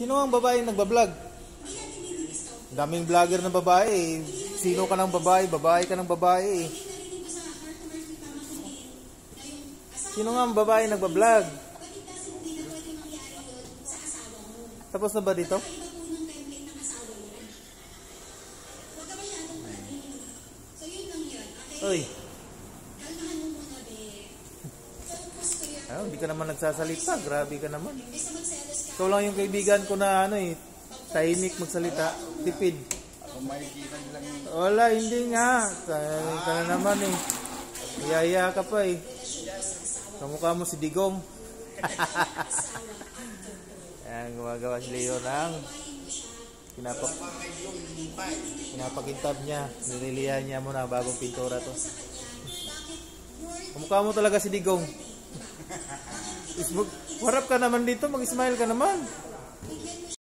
Sino ang babae nagbablog? Daming vlogger na babae eh. Sino ka ng babae? Babae ka ng babae eh. Sino nga ang babae nagbablog? Tapos na ba dito? Uy. Ah, hindi ka naman nagsasalita. Grabe ka naman. Ikaw lang yung kaibigan ko na ano eh. Tahimik magsalita. Tipid. Kung makikita nilang Wala, hindi nga. Kaya ka na naman eh. Iyaya ka pa eh. Kamukha mo si Digong. Ayan, gumagawa si Leo ng pinapak pinapakintab niya. Nililihan niya muna bagong pintura to. Kamukha mo talaga si Digong. Is- mag- Harap ka naman dito, mag-smile ka naman.